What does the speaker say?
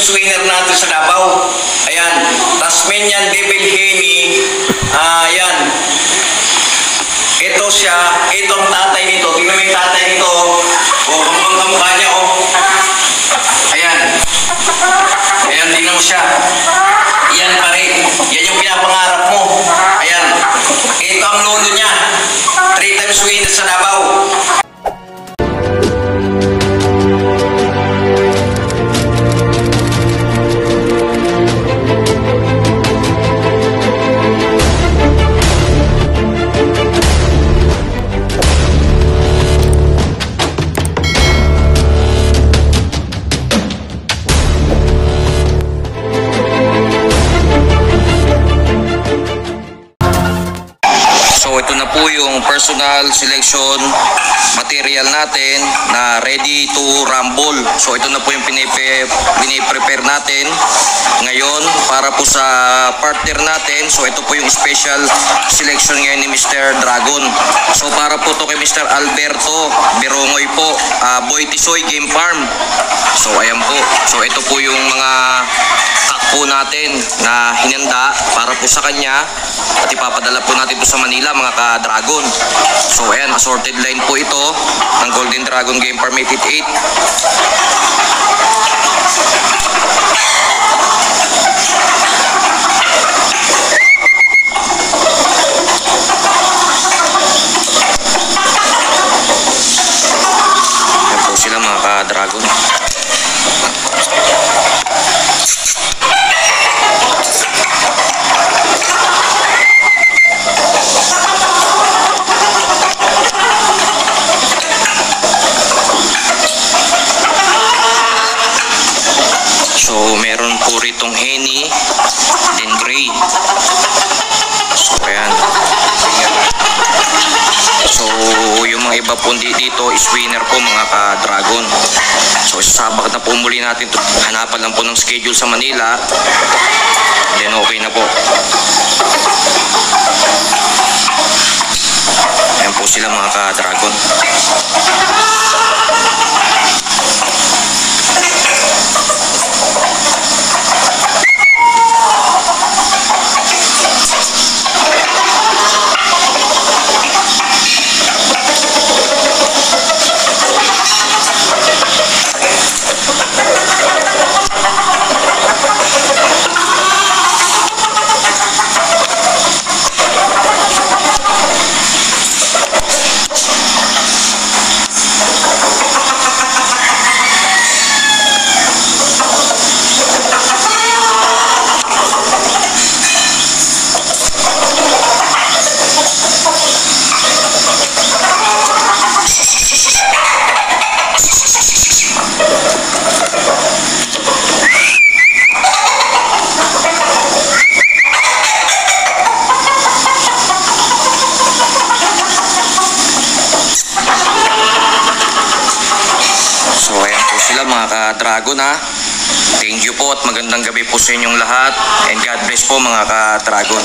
times winner natin sa Davao. Ayan. Tasmanian Devil Henny. Ah, ayan. Ito siya. Ito ang tatay nito. Tingnan mo tatay personal selection material natin na ready to rumble. So ito na po yung pinipe, piniprepare natin ngayon para po sa partner natin. So ito po yung special selection ngayon ni Mr. Dragon. So para po to kay Mr. Alberto Berongoy po, uh, Boy Tisoy Game Farm. So ayan po. So ito po yung mga po natin na hinanda para po sa kanya at ipapadala po natin to sa Manila mga ka-dragon. So ayan, assorted line po ito ng Golden Dragon Game Farm 888. Iba po di- dito is winner po mga ka-dragon. So, sasabak na po muli natin to. Hanapan lang po ng schedule sa Manila. Then, okay na po. Ayan po sila mga ka-dragon. Mga ka-dragon ha. Thank you po at magandang gabi po sa inyong lahat. And God bless po mga ka-dragon.